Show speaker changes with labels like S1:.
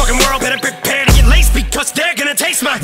S1: fucking world better prepare to get laced because they're gonna taste my